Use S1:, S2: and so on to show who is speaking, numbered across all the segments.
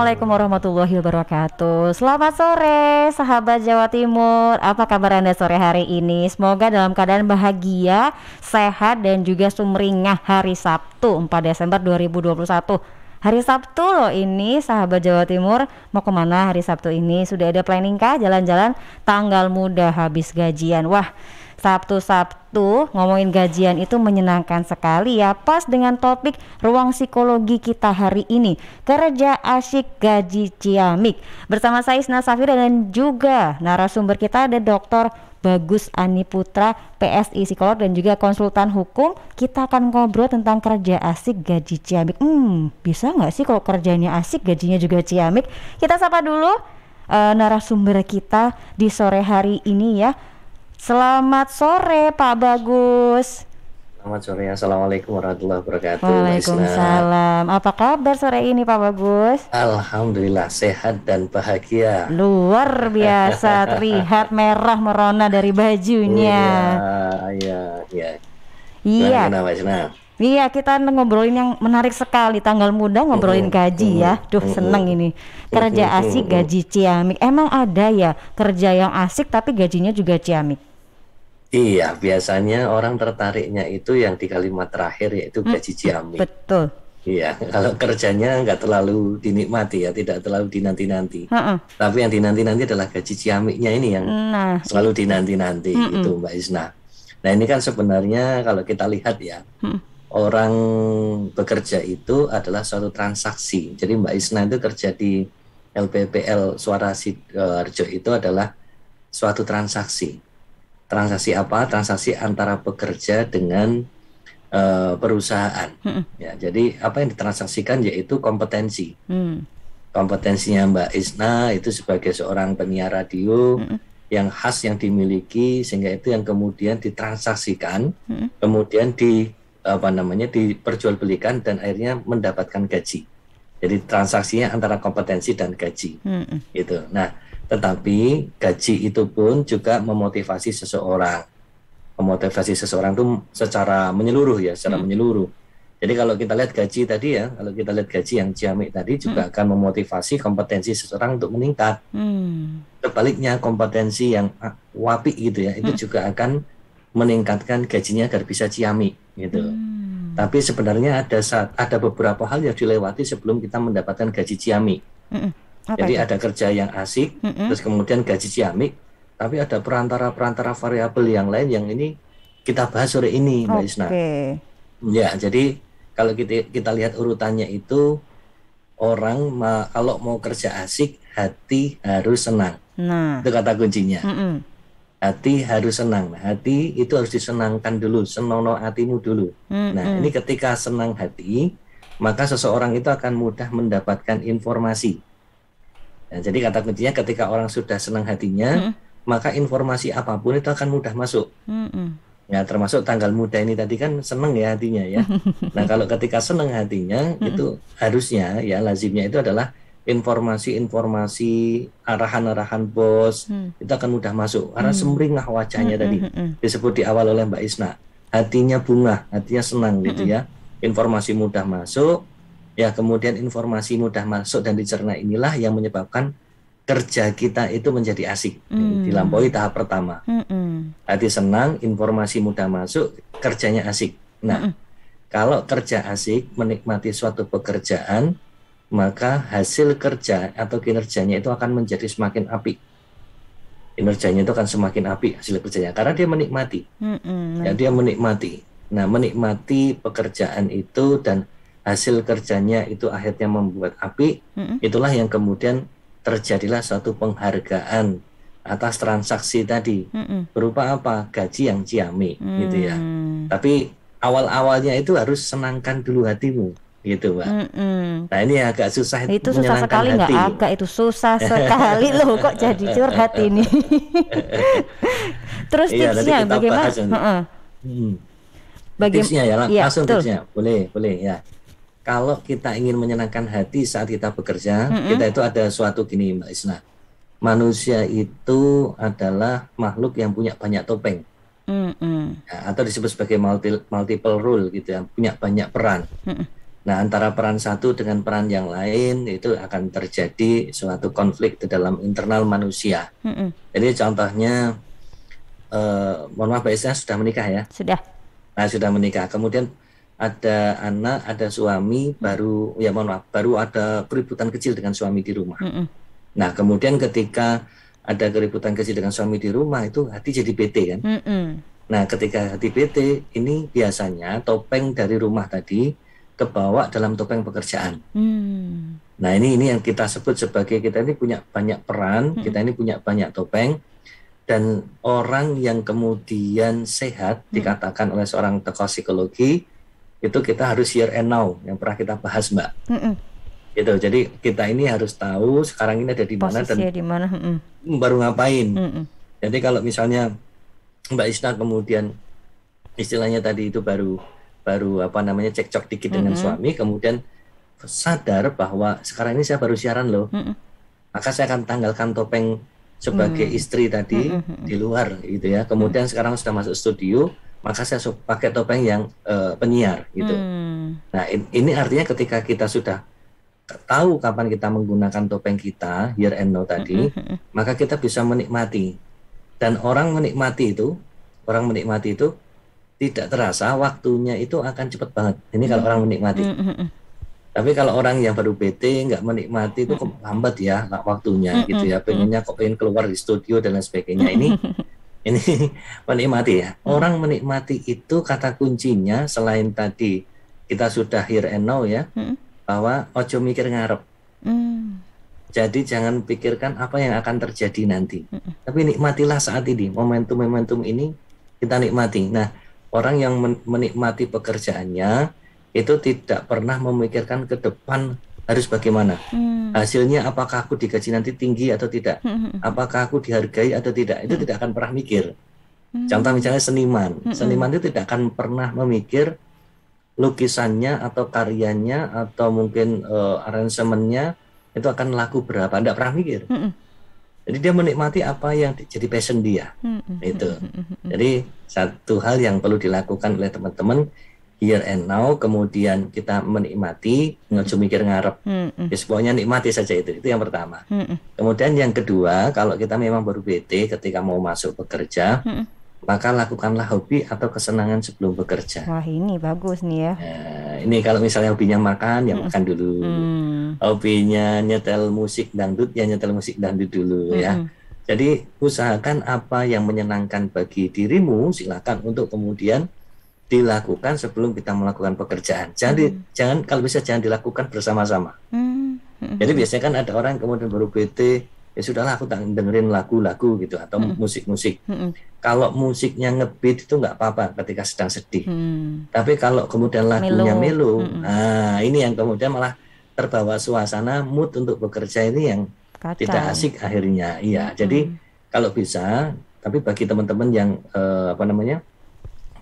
S1: Assalamualaikum warahmatullahi wabarakatuh Selamat sore sahabat Jawa Timur Apa kabar Anda sore hari ini? Semoga dalam keadaan bahagia, sehat dan juga sumringah hari Sabtu 4 Desember 2021 Hari Sabtu loh ini sahabat Jawa Timur Mau ke mana hari Sabtu ini? Sudah ada planning kah jalan-jalan tanggal muda habis gajian? Wah Sabtu-Sabtu ngomongin gajian itu menyenangkan sekali ya Pas dengan topik ruang psikologi kita hari ini Kerja asyik gaji ciamik. Bersama saya Isna Safira dan juga narasumber kita ada Dr. Bagus Ani Putra PSI psikolog dan juga konsultan hukum. Kita akan ngobrol tentang kerja asik gaji ciamik. Hmm bisa nggak sih kalau kerjanya asik gajinya juga ciamik? Kita sapa dulu uh, narasumber kita di sore hari ini ya Selamat sore Pak Bagus.
S2: Selamat sore, Assalamualaikum warahmatullahi wabarakatuh.
S1: Waalaikumsalam. Apa kabar sore ini Pak Bagus?
S2: Alhamdulillah sehat dan bahagia.
S1: Luar biasa, terlihat merah merona dari bajunya.
S2: Iya, iya, iya.
S1: Iya. Iya, kita ngobrolin yang menarik sekali. Tanggal muda ngobrolin gaji ya. Duh, seneng ini. Kerja asik, gaji ciamik. Emang ada ya kerja yang asik tapi gajinya juga ciamik?
S2: Iya, biasanya orang tertariknya itu yang di kalimat terakhir yaitu hmm, gaji ciamik.
S1: Betul.
S2: Iya, kalau kerjanya nggak terlalu dinikmati ya, tidak terlalu dinanti-nanti. Uh -uh. Tapi yang dinanti-nanti adalah gaji ciamiknya ini yang nah. selalu dinanti-nanti uh -uh. itu Mbak Isna. Nah ini kan sebenarnya kalau kita lihat ya, uh orang bekerja itu adalah suatu transaksi. Jadi Mbak Isna itu kerja di LPPL Suara Sidoarjo itu adalah suatu transaksi transaksi apa? Transaksi antara pekerja dengan uh, perusahaan. Hmm. Ya, jadi apa yang ditransaksikan yaitu kompetensi. Hmm. Kompetensinya Mbak Isna itu sebagai seorang penyiar radio hmm. yang khas yang dimiliki sehingga itu yang kemudian ditransaksikan, hmm. kemudian di apa namanya diperjualbelikan dan akhirnya mendapatkan gaji. Jadi transaksinya antara kompetensi dan gaji. Hmm. Gitu. Nah, tetapi gaji itu pun juga memotivasi seseorang. Memotivasi seseorang itu secara menyeluruh ya, secara hmm. menyeluruh. Jadi kalau kita lihat gaji tadi ya, kalau kita lihat gaji yang ciamik tadi juga hmm. akan memotivasi kompetensi seseorang untuk meningkat. Hmm. Sebaliknya kompetensi yang wapi gitu ya, itu hmm. juga akan meningkatkan gajinya agar bisa ciamik gitu. Hmm. Tapi sebenarnya ada saat, ada beberapa hal yang dilewati sebelum kita mendapatkan gaji ciamik. Hmm. Apa Jadi itu? ada kerja yang asik, mm -hmm. terus kemudian gaji ciamik, tapi ada perantara-perantara variabel yang lain yang ini kita bahas sore ini, Mbak Isna. Ya, jadi kalau kita kita lihat urutannya itu orang ma, kalau mau kerja asik, hati harus senang. Nah, itu kata kuncinya. Mm -hmm. Hati harus senang. Hati itu harus disenangkan dulu, senono hatimu dulu. Mm -hmm. Nah, ini ketika senang hati, maka seseorang itu akan mudah mendapatkan informasi Nah, jadi kata kuncinya ketika orang sudah senang hatinya, hmm. maka informasi apa pun itu akan mudah masuk. Hmm. Ya, termasuk tanggal muda ini tadi kan senang ya hatinya ya. nah, kalau ketika senang hatinya hmm. itu harusnya ya lazimnya itu adalah informasi-informasi arahan-arahan bos hmm. itu akan mudah masuk karena hmm. semringah wajahnya hmm. tadi disebut di awal oleh Mbak Isna. Hatinya bunga, hatinya senang gitu ya. Informasi mudah masuk, ya kemudian informasi mudah masuk dan dicerna inilah yang menyebabkan kerja kita itu menjadi asik mm. dilampaui tahap pertama. Mm -mm. hati senang informasi mudah masuk kerjanya asik. Nah mm kalau kerja asik menikmati suatu pekerjaan maka hasil kerja atau kinerjanya itu akan menjadi semakin apik kinerjanya itu akan semakin apik hasil kerjanya karena dia menikmati. -mm. ya dia menikmati. Nah menikmati pekerjaan itu dan hasil kerjanya itu akhirnya membuat api, mm-hmm. itulah yang kemudian terjadilah suatu penghargaan atas transaksi tadi mm-hmm. berupa apa gaji yang ciami mm. gitu ya. Tapi awal-awalnya itu harus senangkan dulu hatimu gitu mbak. Mm-mm. Nah ini agak susah
S1: itu susah sekali nggak agak itu susah sekali loh kok jadi curhat ini. Terus iya, tipsnya bagaimana? Uh-uh.
S2: Hmm. Bagaimana? Tipsnya ya, ya langsung betul. tipsnya boleh boleh ya kalau kita ingin menyenangkan hati saat kita bekerja, mm -hmm. kita itu ada suatu gini Mbak Isna. Manusia itu adalah makhluk yang punya banyak topeng. Mm -hmm. ya, atau disebut sebagai multi, multiple role gitu ya, punya banyak peran. Mm -hmm. Nah, antara peran satu dengan peran yang lain itu akan terjadi suatu konflik di dalam internal manusia. Mm -mm. Jadi contohnya, uh, mohon maaf, Mbak sudah menikah ya?
S1: Sudah.
S2: Nah, sudah menikah. Kemudian ada anak, ada suami, baru ya mohon maaf, baru ada keributan kecil dengan suami di rumah. Mm -mm. Nah, kemudian ketika ada keributan kecil dengan suami di rumah itu hati jadi bete kan? Mm -mm. Nah, ketika hati bete ini biasanya topeng dari rumah tadi kebawa dalam topeng pekerjaan. Hmm. Nah ini ini yang kita sebut sebagai kita ini punya banyak peran, hmm. kita ini punya banyak topeng dan orang yang kemudian sehat hmm. dikatakan oleh seorang tokoh psikologi itu kita harus here and now yang pernah kita bahas mbak. Hmm. Gitu. Jadi kita ini harus tahu sekarang ini ada di mana dan
S1: di mana hmm.
S2: baru ngapain. Hmm. Jadi kalau misalnya Mbak Isna kemudian istilahnya tadi itu baru baru apa namanya cekcok dikit dengan mm -hmm. suami kemudian sadar bahwa sekarang ini saya baru siaran loh mm -hmm. maka saya akan tanggalkan topeng sebagai mm -hmm. istri tadi mm -hmm. di luar gitu ya kemudian mm -hmm. sekarang sudah masuk studio maka saya pakai topeng yang uh, penyiar gitu mm. nah in, ini artinya ketika kita sudah tahu kapan kita menggunakan topeng kita here and now tadi -hmm. maka kita bisa menikmati dan orang menikmati itu orang menikmati itu tidak terasa waktunya itu akan cepat banget. Ini kalau orang menikmati. Tapi kalau orang yang baru BT nggak menikmati itu kok lambat ya waktunya gitu ya. Pengennya kok pengen keluar di studio dan lain sebagainya. Ini ini menikmati ya. Orang menikmati itu kata kuncinya selain tadi kita sudah here and now ya bahwa ojo mikir ngarep. Mm. Jadi jangan pikirkan apa yang akan terjadi nanti. Tapi nikmatilah saat ini momentum-momentum ini kita nikmati. Nah orang yang menikmati pekerjaannya itu tidak pernah memikirkan ke depan harus bagaimana hmm. hasilnya apakah aku digaji nanti tinggi atau tidak hmm. apakah aku dihargai atau tidak itu hmm. tidak akan pernah mikir hmm. contoh misalnya seniman hmm. seniman itu tidak akan pernah memikir lukisannya atau karyanya atau mungkin uh, aransemennya itu akan laku berapa tidak pernah mikir hmm jadi dia menikmati apa yang jadi passion dia. Hmm, hmm, itu. Hmm, jadi satu hal yang perlu dilakukan oleh teman-teman here and now kemudian kita menikmati nggak cuma mikir ngarep ya semuanya nikmati saja itu itu yang pertama kemudian yang kedua kalau kita memang baru BT ketika mau masuk bekerja maka lakukanlah hobi atau kesenangan sebelum bekerja.
S1: Wah ini bagus nih ya.
S2: Nah, ini kalau misalnya hobinya makan ya makan dulu. Hmm. Hobinya nyetel musik dangdut ya nyetel musik dangdut dulu hmm. ya. Jadi usahakan apa yang menyenangkan bagi dirimu silakan untuk kemudian dilakukan sebelum kita melakukan pekerjaan. Jangan hmm. di, jangan kalau bisa jangan dilakukan bersama-sama. Hmm. Hmm. Jadi biasanya kan ada orang kemudian baru BT ya sudahlah aku dengerin lagu-lagu gitu atau musik-musik. Hmm. Kalau musiknya ngebeat itu nggak apa-apa ketika sedang sedih. Hmm. Tapi kalau kemudian lagunya melo, hmm. nah ini yang kemudian malah terbawa suasana mood untuk bekerja ini yang Kacau. tidak asik akhirnya. Iya, hmm. jadi kalau bisa, tapi bagi teman-teman yang eh, apa namanya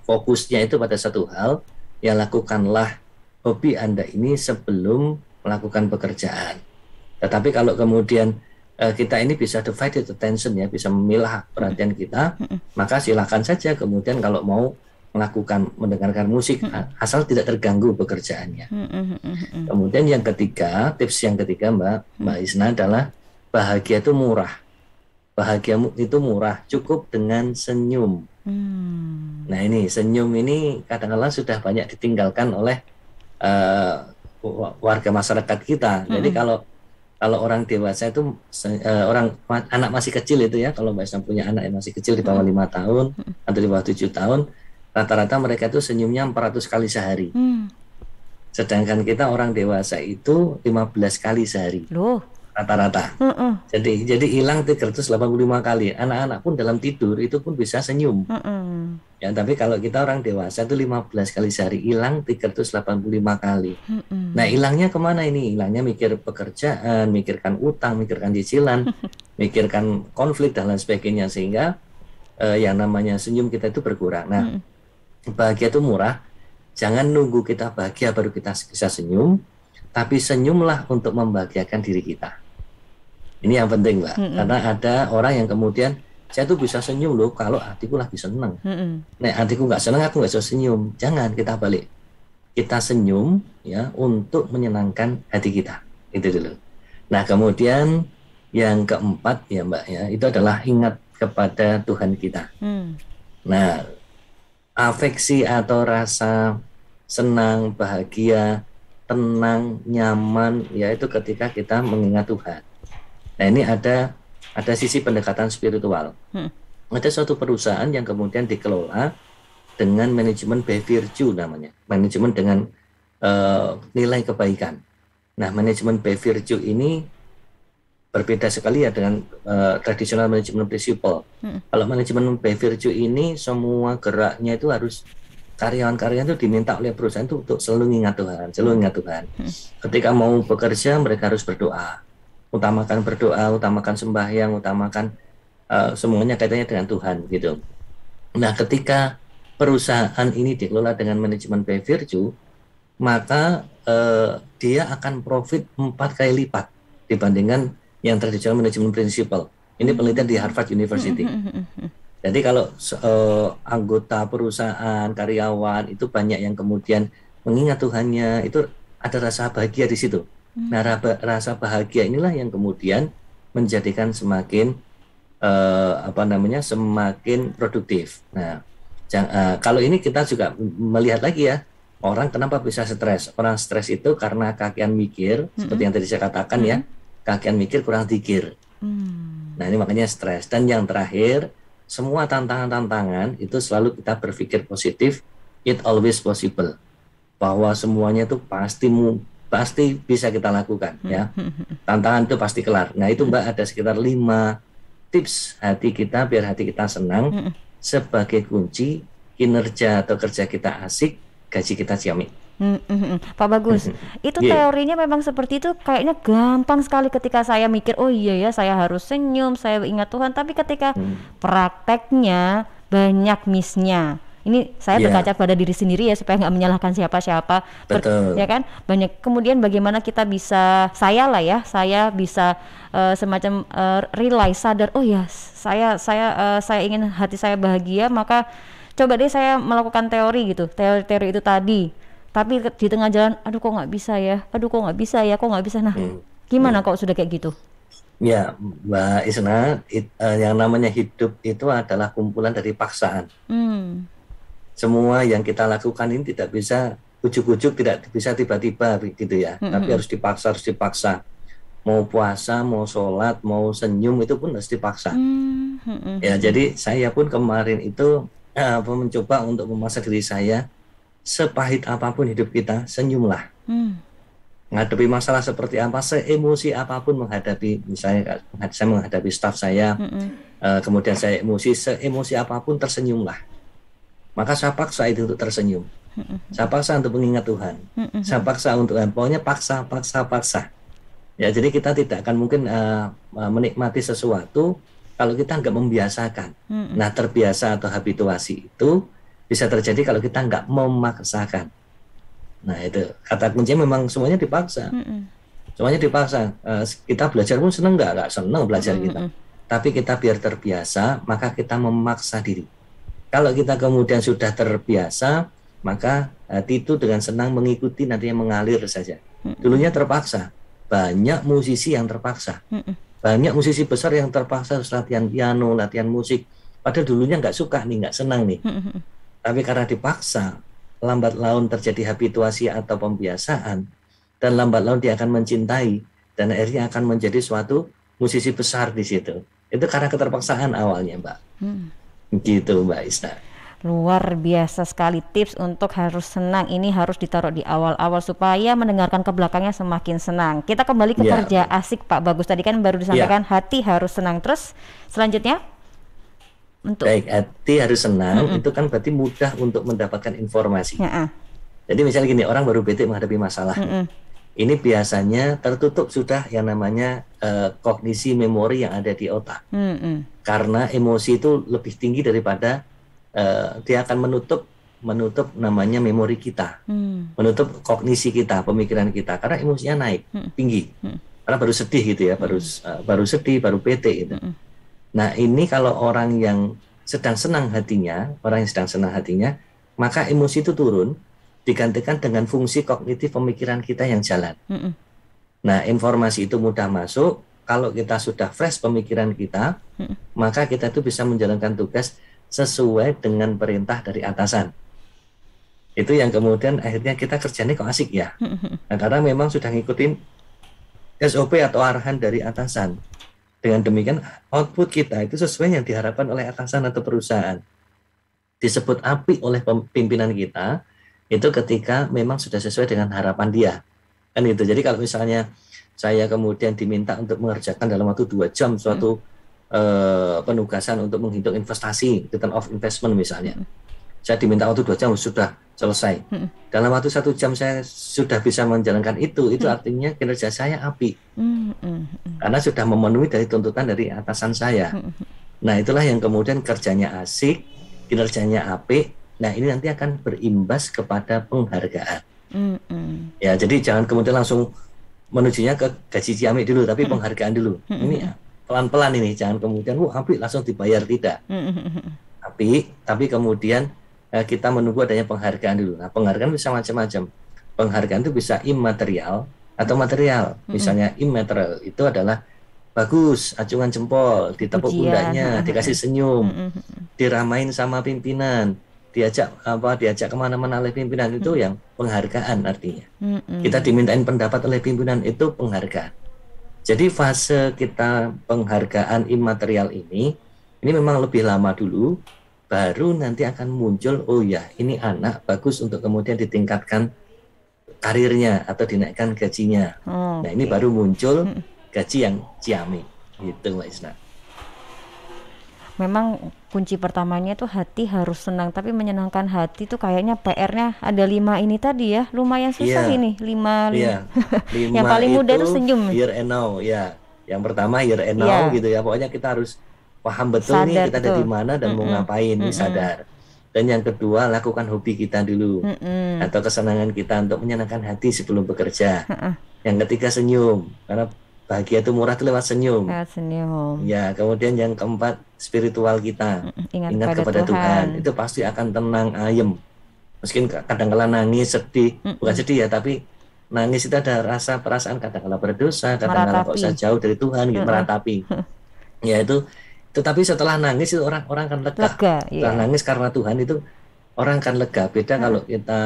S2: fokusnya itu pada satu hal, ya lakukanlah hobi anda ini sebelum melakukan pekerjaan. Tetapi kalau kemudian uh, kita ini bisa divided attention ya, bisa memilah perhatian kita, maka silakan saja kemudian kalau mau melakukan mendengarkan musik asal tidak terganggu pekerjaannya. Kemudian yang ketiga, tips yang ketiga Mbak Mbak Isna adalah bahagia itu murah. Bahagia itu murah, cukup dengan senyum. Hmm. Nah ini senyum ini kadang-kadang sudah banyak ditinggalkan oleh uh, warga masyarakat kita. Jadi kalau kalau orang dewasa itu uh, orang anak masih kecil itu ya kalau mbak Islam punya anak yang masih kecil di bawah lima tahun atau di bawah tujuh tahun rata-rata mereka itu senyumnya 400 kali sehari hmm. sedangkan kita orang dewasa itu 15 kali sehari Loh rata-rata. Uh -uh. Jadi jadi hilang 385 kali. Anak-anak pun dalam tidur itu pun bisa senyum. Uh -uh. Ya, tapi kalau kita orang dewasa itu 15 kali sehari hilang 385 kali. Uh -uh. Nah, hilangnya ke mana ini? Hilangnya mikir pekerjaan, mikirkan utang, mikirkan cicilan, mikirkan konflik dan lain sebagainya sehingga uh, yang namanya senyum kita itu berkurang. Nah, uh -uh. bahagia itu murah. Jangan nunggu kita bahagia baru kita bisa senyum, tapi senyumlah untuk membahagiakan diri kita. Ini yang penting, Mbak. Mm -mm. Karena ada orang yang kemudian saya tuh bisa senyum loh kalau hatiku lagi seneng. Mm -mm. Nek hatiku nggak seneng, aku nggak bisa senyum. Jangan kita balik. kita senyum ya untuk menyenangkan hati kita. Itu dulu. Nah, kemudian yang keempat ya Mbak ya, itu adalah ingat kepada Tuhan kita. Hmm. Nah, afeksi atau rasa senang, bahagia, tenang, nyaman, yaitu ketika kita mengingat Tuhan. Nah ini ada ada sisi pendekatan spiritual. Hmm. Ada suatu perusahaan yang kemudian dikelola dengan manajemen by virtue namanya, manajemen dengan uh, nilai kebaikan. Nah manajemen by virtue ini berbeda sekali ya dengan uh, tradisional manajemen prinsipal. Hmm. Kalau manajemen by virtue ini semua geraknya itu harus karyawan-karyawan itu diminta oleh perusahaan itu untuk selalu ingat Tuhan, selalu ingat Tuhan. Hmm. Ketika mau bekerja mereka harus berdoa, utamakan berdoa, utamakan sembahyang, utamakan uh, semuanya kaitannya dengan Tuhan gitu. Nah, ketika perusahaan ini dikelola dengan manajemen by virtue, maka uh, dia akan profit empat kali lipat dibandingkan yang tradisional manajemen prinsipal. Ini penelitian di Harvard University. Jadi kalau uh, anggota perusahaan, karyawan itu banyak yang kemudian mengingat Tuhannya, itu ada rasa bahagia di situ. Nah, rasa bahagia inilah yang kemudian menjadikan semakin uh, apa namanya semakin produktif. Nah, jang, uh, kalau ini kita juga melihat lagi ya orang kenapa bisa stres? Orang stres itu karena kakian mikir, mm -hmm. seperti yang tadi saya katakan mm -hmm. ya kakian mikir kurang dikir. Hmm. Nah ini makanya stres. Dan yang terakhir, semua tantangan-tantangan itu selalu kita berpikir positif, it always possible. Bahwa semuanya itu pasti pasti bisa kita lakukan hmm. ya. Tantangan itu pasti kelar. Nah itu Mbak ada sekitar lima tips hati kita biar hati kita senang hmm. sebagai kunci kinerja atau kerja kita asik, gaji kita ciamik.
S1: Hmm, hmm, hmm. Pak Bagus, itu yeah. teorinya memang seperti itu kayaknya gampang sekali ketika saya mikir oh iya ya saya harus senyum, saya ingat Tuhan, tapi ketika hmm. prakteknya banyak missnya. Ini saya yeah. berkaca pada diri sendiri ya supaya nggak menyalahkan siapa-siapa. Ya kan? Banyak kemudian bagaimana kita bisa saya lah ya, saya bisa uh, semacam uh, realize sadar oh ya saya saya uh, saya ingin hati saya bahagia maka coba deh saya melakukan teori gitu. Teori-teori itu tadi tapi di tengah jalan aduh kok nggak bisa ya aduh kok nggak bisa ya kok nggak bisa nah hmm. gimana hmm. kok sudah kayak gitu
S2: ya mbak Isna it, uh, yang namanya hidup itu adalah kumpulan dari paksaan hmm. Semua yang kita lakukan ini tidak bisa ujuk-ujuk tidak bisa tiba-tiba gitu ya hmm. tapi harus dipaksa harus dipaksa mau puasa mau sholat mau senyum itu pun harus dipaksa hmm. Hmm. ya jadi saya pun kemarin itu uh, mencoba untuk memaksa diri saya sepahit apa pun hidup kita, senyumlah. Hmm. Menghadapi masalah seperti apa, seemosi apa pun menghadapi, misalnya saya menghadapi staf saya, hmm. uh, kemudian saya emosi, seemosi apa pun tersenyumlah. Maka saya paksa itu untuk tersenyum. Saya paksa untuk mengingat Tuhan. Saya paksa untuk, pokoknya paksa, paksa, paksa. Ya, jadi kita tidak akan mungkin uh, menikmati sesuatu kalau kita nggak membiasakan. Nah, terbiasa atau habituasi itu bisa terjadi kalau kita nggak memaksakan. Nah itu kata kuncinya memang semuanya dipaksa. Semuanya dipaksa. Uh, kita belajar pun seneng nggak? Nggak seneng belajar kita. Tapi kita biar terbiasa, maka kita memaksa diri. Kalau kita kemudian sudah terbiasa, maka hati itu dengan senang mengikuti nantinya mengalir saja. Dulunya terpaksa. Banyak musisi yang terpaksa. Banyak musisi besar yang terpaksa latihan piano, latihan musik. Padahal dulunya nggak suka nih, nggak senang nih. Tapi karena dipaksa, lambat laun terjadi habituasi atau pembiasaan, dan lambat laun dia akan mencintai, dan akhirnya akan menjadi suatu musisi besar di situ. Itu karena keterpaksaan awalnya, Mbak. Hmm. Gitu, Mbak Isna.
S1: Luar biasa sekali tips untuk harus senang ini harus ditaruh di awal-awal supaya mendengarkan ke belakangnya semakin senang. Kita kembali ke ya. kerja asik Pak Bagus tadi kan baru disampaikan ya. hati harus senang terus selanjutnya
S2: untuk baik hati harus senang mm -mm. itu kan berarti mudah untuk mendapatkan informasi. Mm -mm. Jadi misalnya gini orang baru bete menghadapi masalah. Mm -mm. Ini biasanya tertutup sudah yang namanya uh, kognisi memori yang ada di otak. Mm -mm. Karena emosi itu lebih tinggi daripada uh, dia akan menutup menutup namanya memori kita, mm. menutup kognisi kita, pemikiran kita karena emosinya naik mm. tinggi. Mm. Karena baru sedih gitu ya, baru uh, baru sedih, baru bete gitu. Mm Nah, ini kalau orang yang sedang senang hatinya, orang yang sedang senang hatinya, maka emosi itu turun, digantikan dengan fungsi kognitif pemikiran kita yang jalan. Mm -mm. Nah, informasi itu mudah masuk. Kalau kita sudah fresh pemikiran kita, mm -mm. maka kita itu bisa menjalankan tugas sesuai dengan perintah dari atasan. Itu yang kemudian akhirnya kita kerjanya kok asik ya. Nah, karena memang sudah ngikutin SOP atau arahan dari atasan. Dengan demikian output kita itu sesuai yang diharapkan oleh atasan atau perusahaan. Disebut api oleh pimpinan kita itu ketika memang sudah sesuai dengan harapan dia. Kan itu. Jadi kalau misalnya saya kemudian diminta untuk mengerjakan dalam waktu dua jam suatu hmm uh, penugasan untuk menghitung investasi, return of investment misalnya. Hmm. Saya diminta waktu dua jam sudah selesai. Hmm. Dalam waktu satu jam saya sudah bisa menjalankan itu, itu hmm. artinya kinerja saya api. Hmm. Hmm. Karena sudah memenuhi dari tuntutan dari atasan saya. Hmm. Nah itulah yang kemudian kerjanya asik, kinerjanya api. Nah ini nanti akan berimbas kepada penghargaan. Hmm. Ya jadi jangan kemudian langsung menujunya ke gaji ciamik dulu, tapi penghargaan dulu. Ini pelan-pelan ini. Jangan kemudian wah api langsung dibayar. Tidak. Tapi tapi kemudian eh, kita menunggu adanya penghargaan dulu. Nah penghargaan bisa macam-macam. Penghargaan itu bisa imaterial atau material. Misalnya immaterial itu adalah bagus acungan jempol ditepuk pundaknya dikasih senyum diramain sama pimpinan diajak apa diajak ke mana-mana oleh pimpinan itu yang penghargaan artinya. Kita dimintain pendapat oleh pimpinan itu penghargaan. Jadi fase kita penghargaan imaterial ini, ini memang lebih lama dulu, baru nanti akan muncul, oh ya ini anak bagus untuk kemudian ditingkatkan karirnya atau dinaikkan gajinya. Oh, nah ini baru muncul hmm. gaji yang ciami, gitu Mbak Isna.
S1: Memang kunci pertamanya itu hati harus senang tapi menyenangkan hati itu kayaknya PR-nya ada lima ini tadi ya lumayan susah yeah. ini lima,
S2: yeah. lima yang paling mudah itu senyum here and now ya yang pertama here and now yeah. gitu ya pokoknya kita harus paham betul sadar nih kita ada di mana dan mm -mm. mau ngapain mm -mm. sadar dan yang kedua lakukan hobi kita dulu mm -mm. atau kesenangan kita untuk menyenangkan hati sebelum bekerja mm -mm. yang ketiga senyum karena bahagia itu murah itu lewat senyum. Lewat senyum. Ya, kemudian yang keempat spiritual kita. Ingat, Ingat kepada, Tuhan. Tuhan. Itu pasti akan tenang, ayem. Mungkin kadang-kala nangis, sedih, mm -mm. bukan sedih ya, tapi nangis itu ada rasa perasaan kadang-kala berdosa, kadang-kala kok usah jauh dari Tuhan, gitu, meratapi. ya itu tetapi setelah nangis itu orang orang akan lega. lega setelah iya. nangis karena Tuhan itu orang akan lega. Beda hmm. kalau kita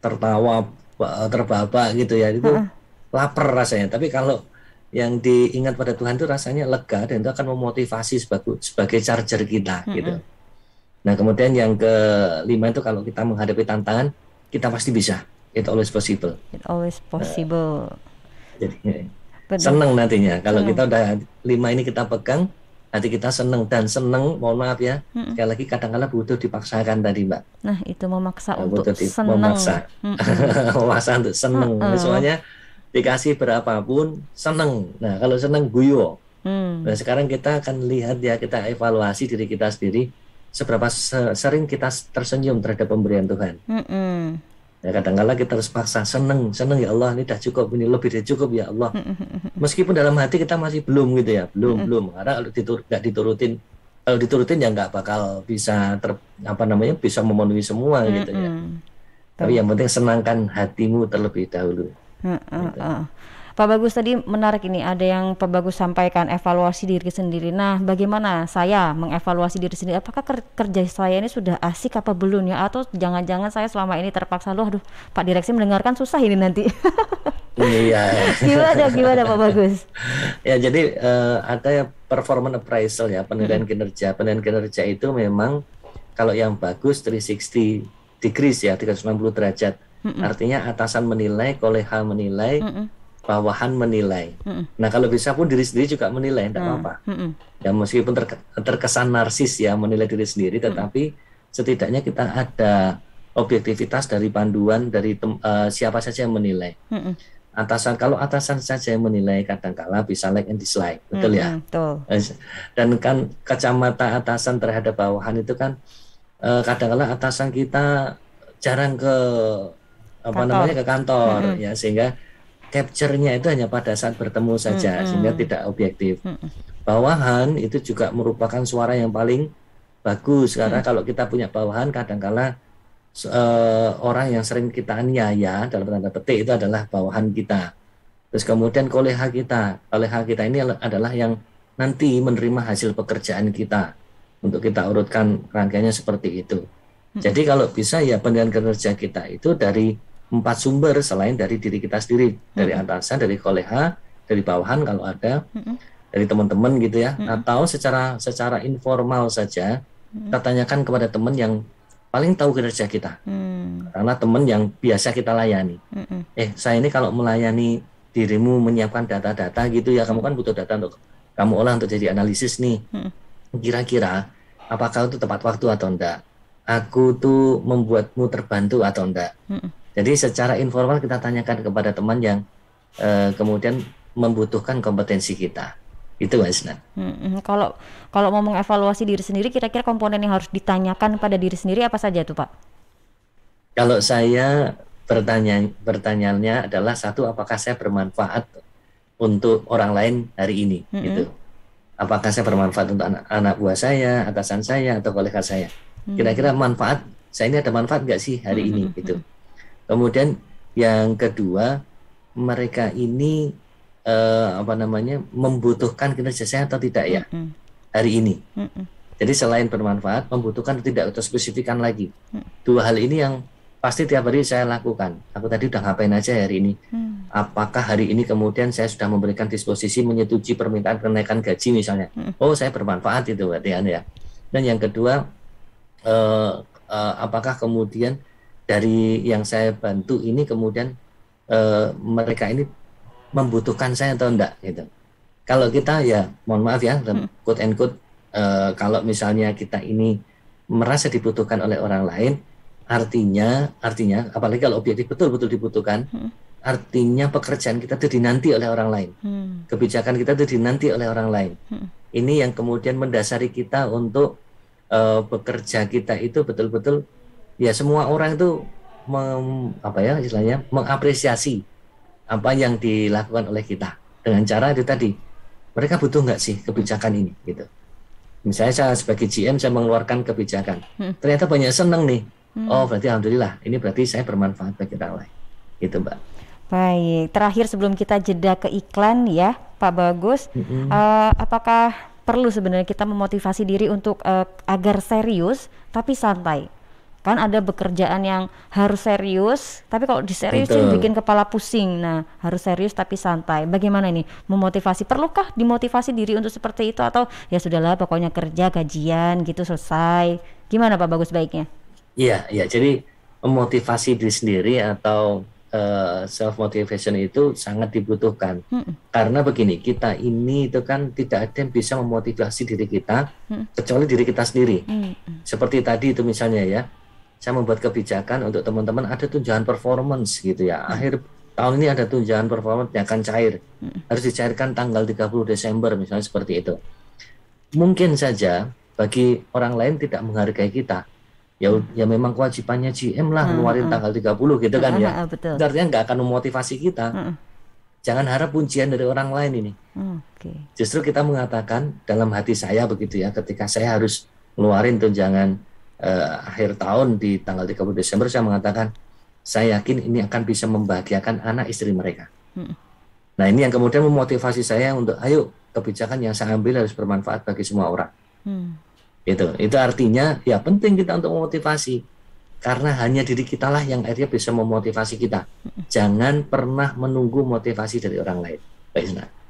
S2: tertawa terbaba gitu ya, itu hmm. lapar rasanya. Tapi kalau yang diingat pada Tuhan itu rasanya lega dan itu akan memotivasi sebagai sebagai charger kita mm -hmm. gitu. Nah kemudian yang kelima itu kalau kita menghadapi tantangan kita pasti bisa. It always possible.
S1: It always possible.
S2: Uh, jadi seneng nantinya kalau seneng. kita udah lima ini kita pegang hati kita seneng dan seneng mohon maaf ya mm -mm. sekali lagi kadang-kala butuh dipaksakan tadi mbak.
S1: Nah itu memaksa nah, untuk seneng. Memaksa,
S2: mm -mm. memaksa untuk seneng. Mm -mm. Dikasih berapapun seneng nah kalau seneng guyo hmm. nah sekarang kita akan lihat ya kita evaluasi diri kita sendiri seberapa sering kita tersenyum terhadap pemberian Tuhan hmm. ya kadang-kala kita harus paksa seneng seneng ya Allah ini dah cukup ini lebih dari cukup ya Allah hmm. meskipun dalam hati kita masih belum gitu ya belum hmm. belum karena kalau ditur nggak diturutin kalau diturutin ya nggak bakal bisa ter apa namanya bisa memenuhi semua hmm. gitu ya tapi yang penting senangkan hatimu terlebih dahulu Uh, uh,
S1: uh. Pak Bagus tadi menarik ini ada yang Pak Bagus sampaikan evaluasi diri sendiri. Nah, bagaimana saya mengevaluasi diri sendiri? Apakah kerja saya ini sudah asik apa belum ya? Atau jangan-jangan saya selama ini terpaksa loh, aduh Pak Direksi mendengarkan susah ini nanti. iya. gimana gimana Pak Bagus?
S2: ya jadi uh, ada performance appraisal ya penilaian hmm. kinerja. Penilaian kinerja itu memang kalau yang bagus 360 degrees ya 360 derajat Mm-mm. Artinya atasan menilai, koleha menilai, Mm-mm. bawahan menilai. Mm-mm. Nah kalau bisa pun diri sendiri juga menilai, tidak apa-apa. Ya meskipun ter- terkesan narsis ya menilai diri sendiri, tetapi mm. setidaknya kita ada objektivitas dari panduan dari tem- uh, siapa saja yang menilai. Mm-mm. Atasan kalau atasan saja yang menilai kadang-kala bisa like and dislike, betul mm-hmm, ya. Betul. Dan kan kacamata atasan terhadap bawahan itu kan uh, kadang-kala atasan kita jarang ke apa kantor. namanya ke kantor mm -hmm. ya sehingga capture-nya itu hanya pada saat bertemu saja mm -hmm. sehingga tidak objektif. Mm -hmm. Bawahan itu juga merupakan suara yang paling bagus karena mm -hmm. kalau kita punya bawahan kadangkala uh, orang yang sering kita aniaya dalam tanda petik itu adalah bawahan kita. Terus kemudian koleha kita, koleha kita ini adalah yang nanti menerima hasil pekerjaan kita untuk kita urutkan rangkaiannya seperti itu. Hmm. Jadi kalau bisa ya pendidikan kerja kita itu dari empat sumber selain dari diri kita sendiri, dari hmm. atasan, dari koleha, dari bawahan kalau ada, hmm. dari teman-teman gitu ya, atau secara secara informal saja kita tanyakan kepada teman yang paling tahu kinerja kita. Hmm. Karena teman yang biasa kita layani. Hmm. Eh, saya ini kalau melayani dirimu menyiapkan data-data gitu ya, kamu kan butuh data untuk kamu olah untuk jadi analisis nih. Hmm. Kira-kira apakah itu tepat waktu atau enggak? Aku tuh membuatmu terbantu atau enggak? Hmm. Jadi secara informal kita tanyakan kepada teman yang uh, kemudian membutuhkan kompetensi kita. Itu Mas Nan.
S1: Hmm, kalau kalau mau mengevaluasi diri sendiri, kira-kira komponen yang harus ditanyakan pada diri sendiri apa saja tuh Pak?
S2: Kalau saya bertanya pertanyaannya adalah satu, apakah saya bermanfaat untuk orang lain hari ini, hmm. gitu. Apakah saya bermanfaat untuk anak, anak buah saya, atasan saya, atau kolega saya? Kira-kira manfaat saya ini ada manfaat nggak sih hari hmm. ini, gitu. Kemudian yang kedua, mereka ini uh, apa namanya membutuhkan kinerja saya atau tidak ya mm -hmm. hari ini. Mm -hmm. Jadi selain bermanfaat, membutuhkan tidak atau spesifikan lagi. Mm. Dua hal ini yang pasti tiap hari saya lakukan. Aku tadi udah ngapain aja hari ini? Mm. Apakah hari ini kemudian saya sudah memberikan disposisi menyetujui permintaan kenaikan gaji misalnya? Mm. Oh, saya bermanfaat itu berarti ya. Dan yang kedua, uh, uh, apakah kemudian dari yang saya bantu ini kemudian uh, mereka ini membutuhkan saya atau enggak gitu. Kalau kita ya mohon maaf ya hmm. quote and quote uh, kalau misalnya kita ini merasa dibutuhkan oleh orang lain artinya artinya apalagi kalau objektif betul-betul dibutuhkan hmm. artinya pekerjaan kita itu dinanti oleh orang lain. Hmm. Kebijakan kita itu dinanti oleh orang lain. Hmm. Ini yang kemudian mendasari kita untuk uh, bekerja kita itu betul-betul ya semua orang itu mem, apa ya istilahnya mengapresiasi apa yang dilakukan oleh kita. Dengan cara itu tadi mereka butuh nggak sih kebijakan ini gitu? Misalnya saya sebagai GM saya mengeluarkan kebijakan. Hmm. ternyata banyak seneng nih. Hmm. oh berarti alhamdulillah ini berarti saya bermanfaat bagi orang lain. Gitu mbak.
S1: Baik terakhir sebelum kita jeda ke iklan ya Pak Bagus. Hmm. uh, apakah perlu sebenarnya kita memotivasi diri untuk uh, agar serius tapi santai kan ada pekerjaan yang harus serius tapi kalau diseriusin bikin kepala pusing. Nah harus serius tapi santai. Bagaimana ini? Memotivasi. Perlukah dimotivasi diri untuk seperti itu? Atau ya sudahlah pokoknya kerja gajian gitu selesai. Gimana Pak bagus baiknya?
S2: Iya iya. Jadi memotivasi diri sendiri atau uh, eh, self motivation itu sangat dibutuhkan. Hmm. karena begini kita ini itu kan tidak ada yang bisa memotivasi diri kita hmm. kecuali diri kita sendiri. Hmm. seperti tadi itu misalnya ya saya membuat kebijakan untuk teman-teman ada tunjangan performance gitu ya. Hmm. Akhir tahun ini ada tunjangan performance yang akan cair. Hmm. Harus dicairkan tanggal 30 Desember misalnya seperti itu. Mungkin saja bagi orang lain tidak menghargai kita. Ya ya memang kewajibannya GM lah hmm, ngeluarin hmm. tanggal 30 gitu kan ya. Betul. Artinya nggak akan memotivasi kita. Hmm. Jangan harap pujian dari orang lain ini. Hmm, okay. Justru kita mengatakan dalam hati saya begitu ya ketika saya harus ngeluarin tunjangan uh, akhir tahun di tanggal 30 Desember saya mengatakan saya yakin ini akan bisa membahagiakan anak istri mereka. Hmm. Nah ini yang kemudian memotivasi saya untuk ayo kebijakan yang saya ambil harus bermanfaat bagi semua orang. Hmm. Itu itu artinya ya penting kita untuk memotivasi karena hanya diri kita lah yang akhirnya bisa memotivasi kita. Hmm. Jangan pernah menunggu motivasi dari orang lain. Baik, Senang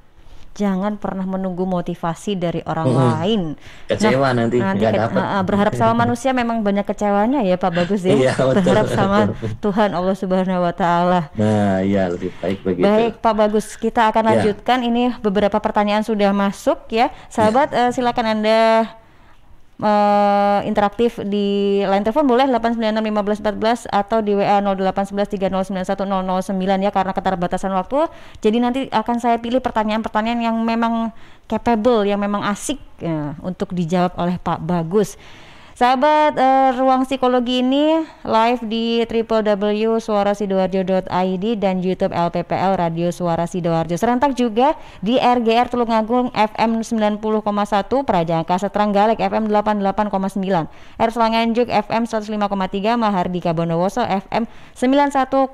S1: jangan pernah menunggu motivasi dari orang hmm. lain.
S2: Kecewa nah, nanti, nanti ke,
S1: uh, berharap sama manusia memang banyak kecewanya ya Pak Bagus ya. iya, berharap sama Tuhan Allah Subhanahu wa taala.
S2: Nah, iya lebih baik begitu.
S1: Baik Pak Bagus, kita akan ya. lanjutkan ini beberapa pertanyaan sudah masuk ya. Sahabat ya. Uh, silakan Anda uh, interaktif di line telepon boleh 8961514 atau di WA 08113091009 ya karena keterbatasan waktu. Jadi nanti akan saya pilih pertanyaan-pertanyaan yang memang capable, yang memang asik ya, untuk dijawab oleh Pak Bagus. Sahabat uh, ruang psikologi ini live di www.suarasidoarjo.id dan YouTube LPPL Radio Suara Sidoarjo. Serentak juga di RGR Tulungagung FM 90,1, Prajangka Setranggalek FM 88,9, R Selanganjuk FM 105,3, Mahardika Bondowoso FM 91,9.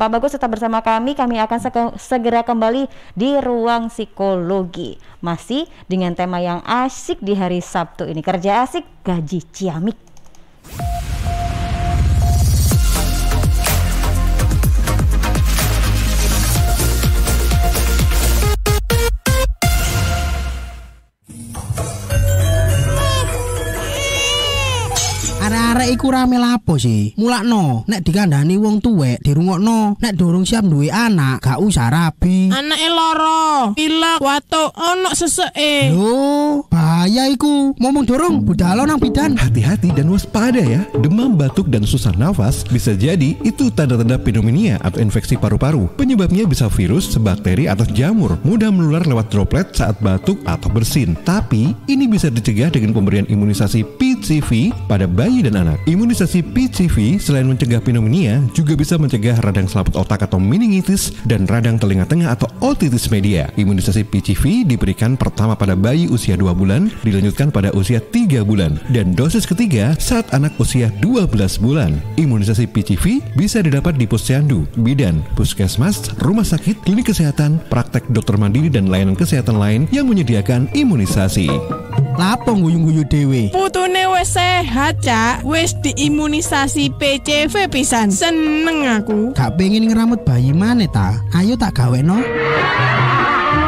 S1: Pak Bagus tetap bersama kami, kami akan segera kembali di ruang psikologi. Masih dengan tema yang asik di hari Sabtu ini. Kerja asik, gaji ciamik.
S3: Arek iku rame lapo sih? Mulakno, nek dikandani wong tuwek dirungokno, nek durung siap duwe anak, gak usah rabi.
S4: Anake loro, pilek, watuk, ono seseke.
S3: Lho, bahaya iku. Ngomong dorong budal nang bidan.
S5: Hati-hati dan waspada ya. Demam, batuk dan susah nafas bisa jadi itu tanda-tanda pneumonia atau infeksi paru-paru. Penyebabnya bisa virus, bakteri atau jamur. Mudah menular lewat droplet saat batuk atau bersin. Tapi ini bisa dicegah dengan pemberian imunisasi PCV pada bayi dan anak anak. Imunisasi PCV selain mencegah pneumonia juga bisa mencegah radang selaput otak atau meningitis dan radang telinga tengah atau otitis media. Imunisasi PCV diberikan pertama pada bayi usia 2 bulan, dilanjutkan pada usia 3 bulan, dan dosis ketiga saat anak usia 12 bulan. Imunisasi PCV bisa didapat di posyandu, bidan, puskesmas, rumah sakit, klinik kesehatan, praktek dokter mandiri dan layanan kesehatan lain yang menyediakan imunisasi.
S3: Lapo guyu-guyu dewe?
S4: Putune wes sehat, Cak. Wes diimunisasi PCV pisan. Seneng aku.
S3: Gak pengen ngeramut bayi mana ta? Ayo tak gawe no.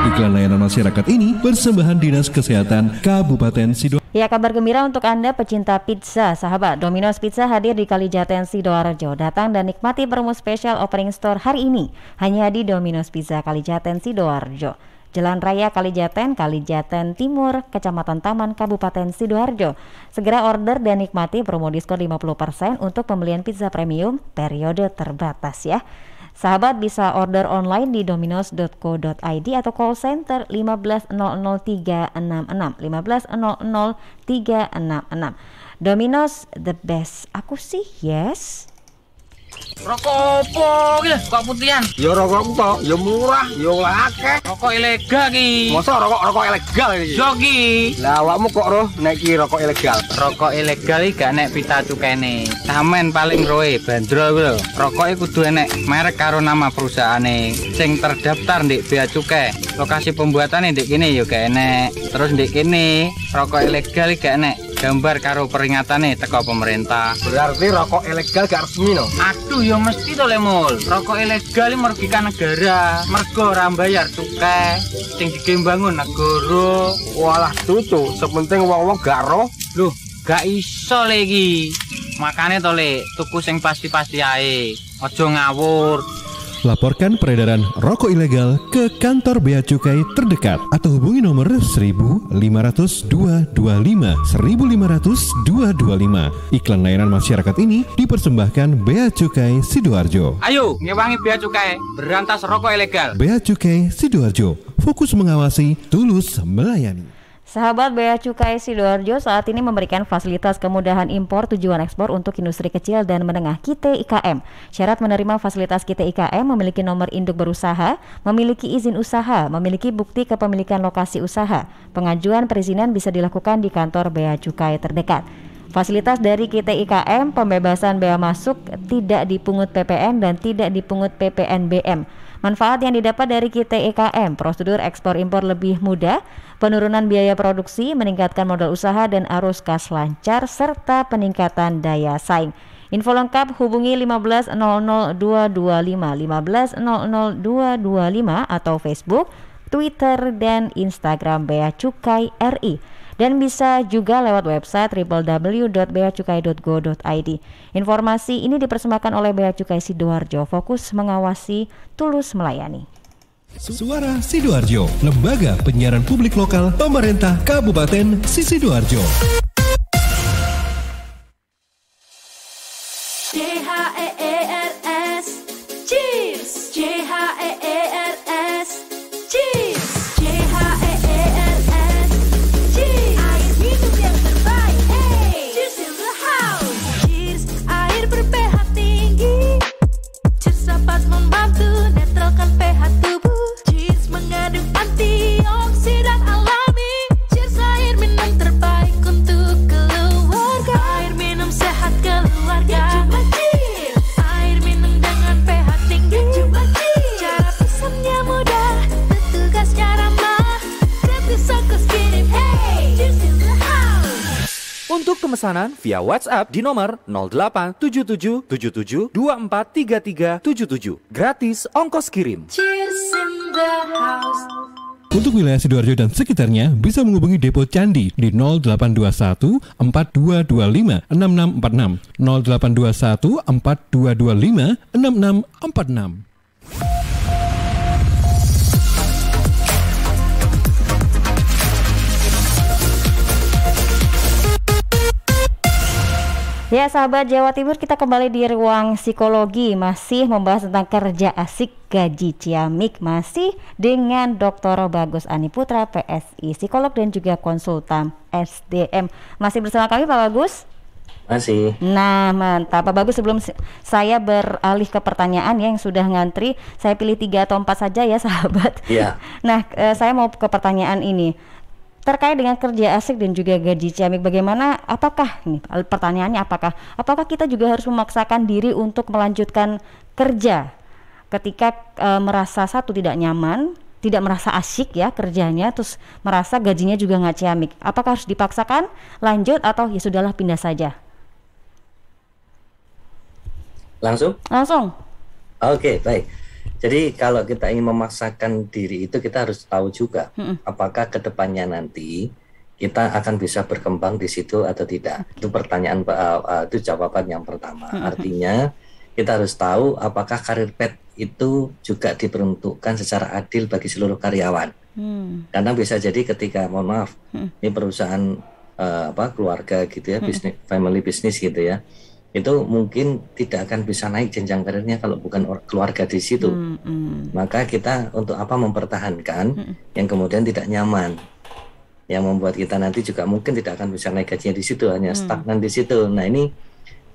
S5: Iklan layanan masyarakat ini persembahan Dinas Kesehatan Kabupaten Sidoarjo.
S1: Ya kabar gembira untuk Anda pecinta pizza, sahabat Domino's Pizza hadir di Kalijaten Sidoarjo. Datang dan nikmati promo spesial opening store hari ini hanya di Domino's Pizza Kalijaten Sidoarjo. Jalan Raya Kalijaten, Kalijaten Timur, Kecamatan Taman, Kabupaten Sidoarjo. Segera order dan nikmati promo diskon 50% untuk pembelian pizza premium periode terbatas ya. Sahabat bisa order online di dominos.co.id atau call center 1500366 1500366. Dominos the best. Aku sih yes.
S6: Rokok opo iki lho, kok putihan?
S7: Ya rokok kok, ya murah, ya akeh.
S6: Rokok ilegal iki.
S7: Masa rokok rokok ilegal iki?
S6: Yo ki.
S7: Lah awakmu kok roh nek iki rokok ilegal?
S6: Rokok ilegal iki gak nek pita cukene. Samen paling roe bandrol kuwi lho. Rokok iki kudu enek merek karo nama perusahaane sing terdaftar di bea cukai. Lokasi pembuatannya di kene yo gak enek. Terus di kene rokok ilegal iki gak enek gambar karo peringatane teko pemerintah.
S7: Berarti rokok ilegal gak resmi no?
S6: Aduh ya mesti to lemul. Rokok ilegal ini merugikan negara. Mergo ora bayar cukai sing digembangun negara.
S7: Walah tutu, sepenting wong-wong gak roh.
S6: Loh, gak iso lagi. Makane to le, tuku sing pasti-pasti ae. Aja ngawur.
S5: Laporkan peredaran rokok ilegal ke kantor Bea Cukai terdekat atau hubungi nomor 15525 15525. Iklan layanan masyarakat ini dipersembahkan Bea Cukai Sidoarjo.
S6: Ayo, ngewangi Bea Cukai, berantas rokok ilegal.
S5: Bea Cukai Sidoarjo, fokus mengawasi, tulus melayani.
S1: Sahabat Bea Cukai Sidoarjo saat ini memberikan fasilitas kemudahan impor tujuan ekspor untuk industri kecil dan menengah KIT IKM. Syarat menerima fasilitas KIT IKM memiliki nomor induk berusaha, memiliki izin usaha, memiliki bukti kepemilikan lokasi usaha. Pengajuan perizinan bisa dilakukan di kantor Bea Cukai terdekat. Fasilitas dari KIT IKM, pembebasan bea masuk, tidak dipungut PPN dan tidak dipungut PPNBM. Manfaat yang didapat dari KTEKM, prosedur ekspor impor lebih mudah, penurunan biaya produksi, meningkatkan modal usaha dan arus kas lancar, serta peningkatan daya saing. Info lengkap hubungi 1500 225 1500 225 atau Facebook, Twitter, dan Instagram Bea Cukai RI dan bisa juga lewat website www.beacukai.go.id. Informasi ini dipersembahkan oleh Bea Cukai Sidoarjo, fokus mengawasi, tulus melayani.
S5: Suara Sidoarjo, lembaga penyiaran publik lokal pemerintah Kabupaten Sidoarjo.
S8: Pemesanan via WhatsApp di nomor 087777243377. Gratis ongkos kirim. Cheers in the
S5: house. Untuk wilayah Sidoarjo dan sekitarnya bisa menghubungi Depo Candi di 0821 4225 6646 0821 4225 6646.
S1: Ya sahabat Jawa Timur kita kembali di ruang psikologi. Masih membahas tentang kerja asik gaji ciamik. Masih dengan Dr. Bagus Ani Putra PSI psikolog dan juga konsultan SDM masih bersama kami Pak Bagus?
S2: Masih.
S1: Nah mantap. Pak Bagus sebelum saya beralih ke pertanyaan yang sudah ngantri saya pilih tiga atau empat saja ya sahabat.
S2: Iya.
S1: Nah eh, saya mau ke pertanyaan ini terkait dengan kerja asik dan juga gaji ciamik bagaimana apakah ini pertanyaannya apakah apakah kita juga harus memaksakan diri untuk melanjutkan kerja ketika e, merasa satu tidak nyaman tidak merasa asyik ya kerjanya terus merasa gajinya juga nggak ciamik? Apakah harus dipaksakan lanjut atau ya sudahlah pindah saja?
S2: Langsung?
S1: Langsung.
S2: Oke okay, baik jadi kalau kita ingin memaksakan diri itu kita harus tahu juga hmm. apakah ke depannya nanti kita akan bisa berkembang di situ atau tidak. Itu pertanyaan uh, itu jawaban yang pertama. Hmm. Artinya kita harus tahu apakah karir pet itu juga diperuntukkan secara adil bagi seluruh karyawan. Hmm. Karena bisa jadi ketika mohon maaf hmm. ini perusahaan uh, apa keluarga gitu ya, hmm. bisnis family business gitu ya itu mungkin tidak akan bisa naik jenjang karirnya kalau bukan keluarga di situ. Hmm, hmm. Maka kita untuk apa mempertahankan hmm. yang kemudian tidak nyaman, yang membuat kita nanti juga mungkin tidak akan bisa naik gajinya di situ, hanya hmm. stagnan di situ. Nah ini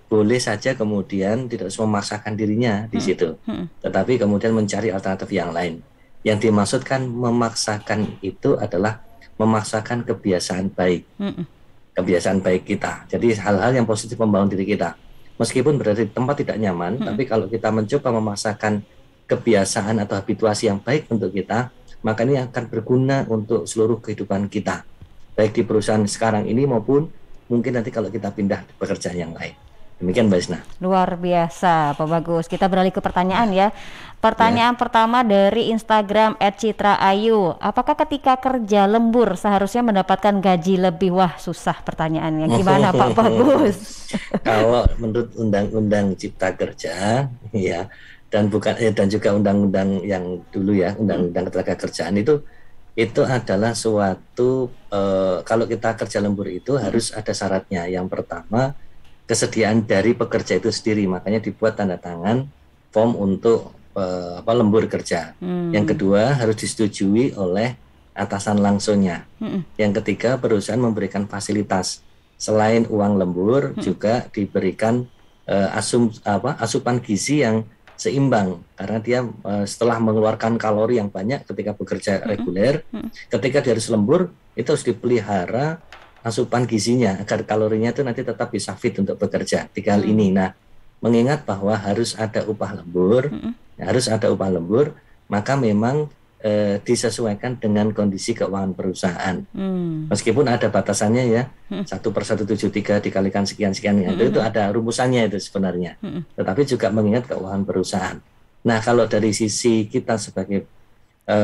S2: boleh saja kemudian tidak harus memaksakan dirinya di hmm. situ, hmm. tetapi kemudian mencari alternatif yang lain. Yang dimaksudkan memaksakan itu adalah memaksakan kebiasaan baik, hmm. kebiasaan baik kita. Jadi hal-hal yang positif membangun diri kita meskipun berada di tempat tidak nyaman, hmm. tapi kalau kita mencoba memaksakan kebiasaan atau habituasi yang baik untuk kita, maka ini akan berguna untuk seluruh kehidupan kita, baik di perusahaan sekarang ini maupun mungkin nanti kalau kita pindah di pekerjaan yang lain. Demikian Mbak Isna.
S1: Luar biasa, Pak Bagus. Kita beralih ke pertanyaan ya. Pertanyaan ya. pertama dari Instagram @citra_ayu. Apakah ketika kerja lembur seharusnya mendapatkan gaji lebih? Wah, susah pertanyaannya. Gimana Pak Bagus?
S2: Kalau menurut Undang-Undang Cipta Kerja, ya, dan bukan eh, dan juga undang-undang yang dulu ya, Undang-Undang Ketenaga Kerjaan itu itu adalah suatu eh, kalau kita kerja lembur itu harus ada syaratnya. Yang pertama kesediaan dari pekerja itu sendiri makanya dibuat tanda tangan form untuk uh, apa lembur kerja hmm. yang kedua harus disetujui oleh atasan langsungnya hmm. yang ketiga perusahaan memberikan fasilitas selain uang lembur hmm. juga diberikan uh, asum apa asupan gizi yang seimbang karena dia uh, setelah mengeluarkan kalori yang banyak ketika bekerja hmm. reguler hmm. ketika dia harus lembur itu harus dipelihara asupan gizinya agar kalorinya itu nanti tetap bisa fit untuk bekerja tiga hal hmm. ini nah mengingat bahwa harus ada upah lembur hmm. harus ada upah lembur maka memang e, disesuaikan dengan kondisi keuangan perusahaan hmm. meskipun ada batasannya ya hmm. satu per satu tujuh tiga dikalikan sekian sekian hmm. itu, itu ada rumusannya itu sebenarnya hmm. tetapi juga mengingat keuangan perusahaan nah kalau dari sisi kita sebagai e,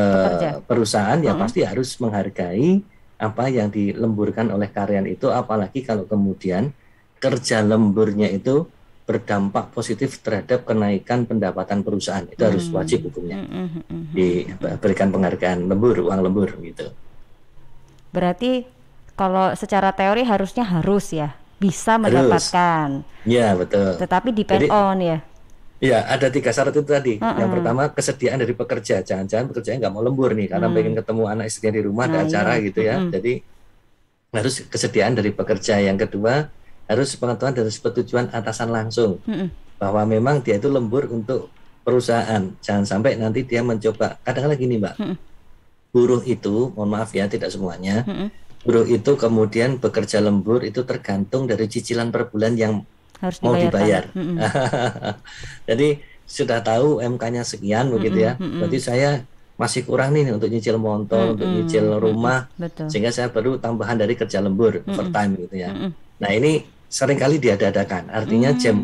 S2: perusahaan ya hmm. pasti harus menghargai apa yang dilemburkan oleh karyawan itu apalagi kalau kemudian kerja lemburnya itu berdampak positif terhadap kenaikan pendapatan perusahaan. Itu hmm. harus wajib hukumnya. Hmm, hmm, hmm, hmm. diberikan penghargaan lembur uang lembur gitu.
S1: Berarti kalau secara teori harusnya harus ya bisa mendapatkan.
S2: Ya betul.
S1: Tetapi depend Jadi, on ya
S2: Iya, ada tiga syarat itu tadi. Uh -uh. Yang pertama kesediaan dari pekerja. Jangan-jangan pekerjanya nggak mau lembur nih karena hmm. pengen ketemu anak istrinya di rumah, nah, ada acara iya. gitu ya. Uh -uh. Jadi harus kesediaan dari pekerja. Yang kedua harus pengetahuan dan persetujuan atasan langsung uh -uh. bahwa memang dia itu lembur untuk perusahaan. Jangan sampai nanti dia mencoba. Kadang-kadang gini, Mbak. Uh -uh. Buruh itu, mohon maaf ya, tidak semuanya. Uh -uh. Buruh itu kemudian bekerja lembur itu tergantung dari cicilan per bulan yang harus mau dibayar. Mm -hmm. Jadi sudah tahu MK-nya sekian begitu ya. Mm -hmm. Berarti saya masih kurang nih untuk nyicil motor, mm -hmm. untuk nyicil rumah, Betul. sehingga saya baru tambahan dari kerja lembur mm -hmm. overtime gitu ya. Mm -hmm. Nah ini sering kali diadakan. Artinya hmm. jam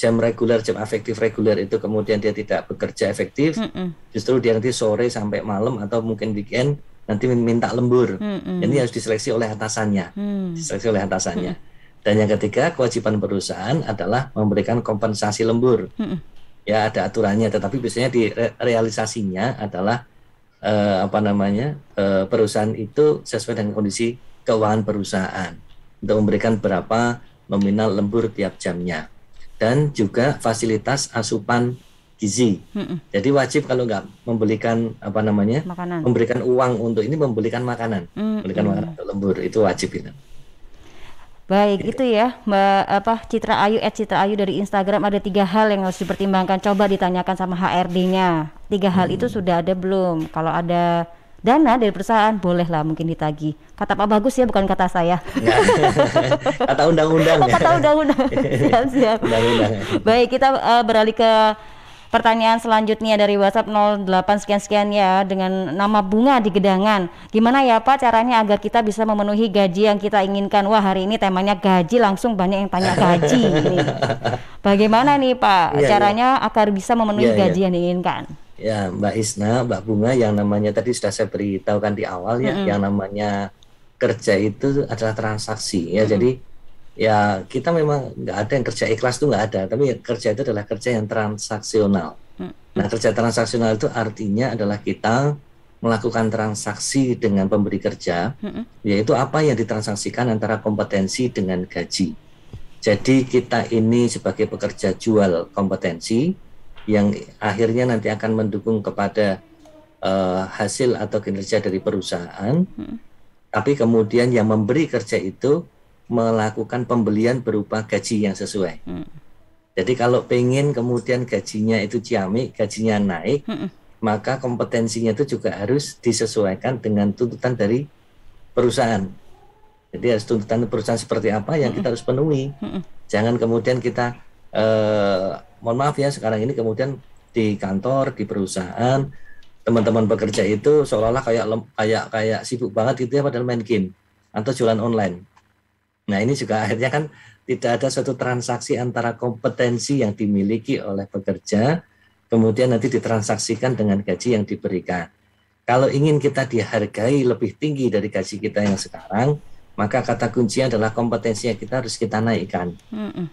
S2: jam reguler, jam efektif reguler itu kemudian dia tidak bekerja efektif, mm -mm. justru dia nanti sore sampai malam atau mungkin weekend nanti minta lembur. Mm -mm. Ini harus diseleksi oleh atasannya, mm. diseleksi oleh atasannya. Mm. Dan yang ketiga kewajiban perusahaan adalah memberikan kompensasi lembur. Mm -mm. Ya ada aturannya, tetapi biasanya di realisasinya adalah uh, apa namanya uh, perusahaan itu sesuai dengan kondisi keuangan perusahaan untuk memberikan berapa nominal lembur tiap jamnya dan juga fasilitas asupan gizi. Hmm. Jadi wajib kalau nggak membelikan apa namanya, makanan. memberikan uang untuk ini membelikan makanan, hmm. membelikan makanan untuk lembur itu wajib itu.
S1: Baik, gitu. itu ya Mbak apa Citra Ayu at Citra Ayu dari Instagram ada tiga hal yang harus dipertimbangkan. Coba ditanyakan sama HRD-nya. Tiga hal hmm. itu sudah ada belum? Kalau ada dana dari perusahaan bolehlah mungkin ditagi. Kata Pak Bagus ya bukan kata saya.
S2: kata undang-undang.
S1: Oh, kata undang-undang. siap siap. Undang-undang. Baik kita uh, beralih ke pertanyaan selanjutnya dari WhatsApp 08 sekian sekian ya dengan nama bunga di gedangan. Gimana ya Pak caranya agar kita bisa memenuhi gaji yang kita inginkan? Wah hari ini temanya gaji langsung banyak yang tanya gaji. Bagaimana nih Pak ya, caranya ya. agar bisa memenuhi ya, gaji ya. yang diinginkan?
S2: ya Mbak Isna, Mbak Bunga yang namanya tadi sudah saya beritahukan di awal ya, mm -hmm. yang namanya kerja itu adalah transaksi ya. Mm -hmm. Jadi ya kita memang nggak ada yang kerja ikhlas itu nggak ada, tapi kerja itu adalah kerja yang transaksional. Mm -hmm. Nah kerja transaksional itu artinya adalah kita melakukan transaksi dengan pemberi kerja, mm -hmm. yaitu apa yang ditransaksikan antara kompetensi dengan gaji. Jadi kita ini sebagai pekerja jual kompetensi, yang akhirnya nanti akan mendukung kepada uh, hasil atau kinerja dari perusahaan. Hmm. Tapi kemudian yang memberi kerja itu melakukan pembelian berupa gaji yang sesuai. Hmm. Jadi kalau pengen kemudian gajinya itu ciamik, gajinya naik, hmm. maka kompetensinya itu juga harus disesuaikan dengan tuntutan dari perusahaan. Jadi harus tuntutan perusahaan seperti apa yang kita harus penuhi. Jangan kemudian kita eh, mohon maaf ya sekarang ini kemudian di kantor di perusahaan teman-teman bekerja itu seolah-olah kayak kayak kayak sibuk banget gitu ya padahal main game atau jualan online. Nah ini juga akhirnya kan tidak ada suatu transaksi antara kompetensi yang dimiliki oleh pekerja kemudian nanti ditransaksikan dengan gaji yang diberikan. Kalau ingin kita dihargai lebih tinggi dari gaji kita yang sekarang, maka kata kuncinya adalah kompetensi yang kita harus kita naikkan,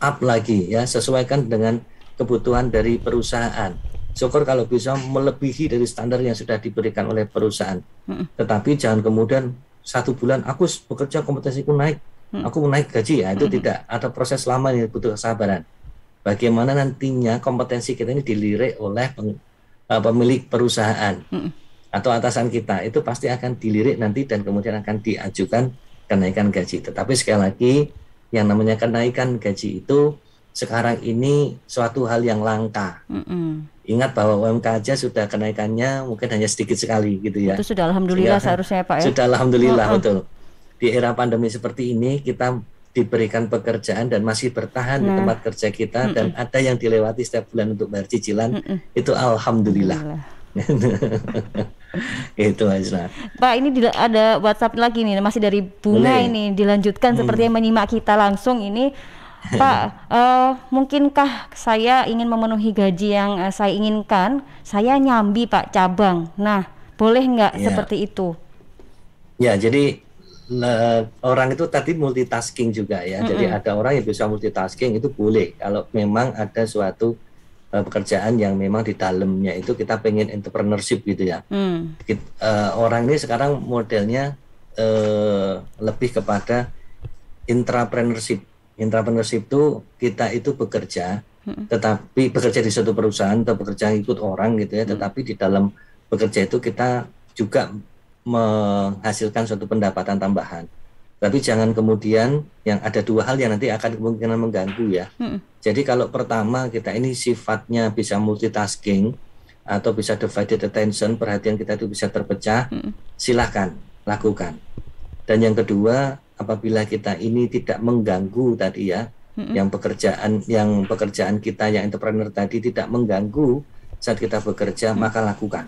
S2: up lagi ya, sesuaikan dengan kebutuhan dari perusahaan. Syukur kalau bisa melebihi dari standar yang sudah diberikan oleh perusahaan. Tetapi jangan kemudian satu bulan aku bekerja kompetensiku naik. Aku naik gaji ya itu hmm. tidak. Ada proses lama yang butuh kesabaran. Bagaimana nantinya kompetensi kita ini dilirik oleh peng, uh, pemilik perusahaan hmm. atau atasan kita itu pasti akan dilirik nanti dan kemudian akan diajukan kenaikan gaji. Tetapi sekali lagi yang namanya kenaikan gaji itu sekarang ini suatu hal yang langka. Mm -mm. Ingat bahwa UMK aja sudah kenaikannya mungkin hanya sedikit sekali gitu ya.
S1: Itu sudah alhamdulillah Sehingga, seharusnya Pak ya.
S2: Sudah alhamdulillah mm -mm. betul. Di era pandemi seperti ini kita diberikan pekerjaan dan masih bertahan nah. di tempat kerja kita mm -mm. dan ada yang dilewati setiap bulan untuk bayar cicilan mm -mm. itu alhamdulillah. alhamdulillah. itu Azra.
S1: Pak ini ada WhatsApp lagi nih masih dari Bunga Boleh. ini dilanjutkan hmm. seperti yang menyimak kita langsung ini Pak, uh, mungkinkah saya ingin memenuhi gaji yang uh, saya inginkan? Saya nyambi Pak cabang. Nah, boleh nggak ya. seperti itu?
S2: Ya, jadi le, orang itu tadi multitasking juga ya. Mm -hmm. Jadi ada orang yang bisa multitasking itu boleh kalau memang ada suatu uh, pekerjaan yang memang di dalamnya itu kita pengen entrepreneurship gitu ya. Mm. Kita, uh, orang ini sekarang modelnya uh, lebih kepada intrapreneurship Intrapreneurship itu kita itu bekerja, tetapi bekerja di suatu perusahaan atau bekerja ikut orang gitu ya, hmm. tetapi di dalam bekerja itu kita juga menghasilkan suatu pendapatan tambahan. Tapi jangan kemudian yang ada dua hal yang nanti akan kemungkinan mengganggu ya. Hmm. Jadi kalau pertama kita ini sifatnya bisa multitasking atau bisa divided attention, perhatian kita itu bisa terpecah, hmm. silahkan lakukan. Dan yang kedua apabila kita ini tidak mengganggu tadi ya, mm-hmm. yang pekerjaan yang pekerjaan kita yang entrepreneur tadi tidak mengganggu saat kita bekerja, mm-hmm. maka lakukan.